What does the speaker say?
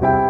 thank you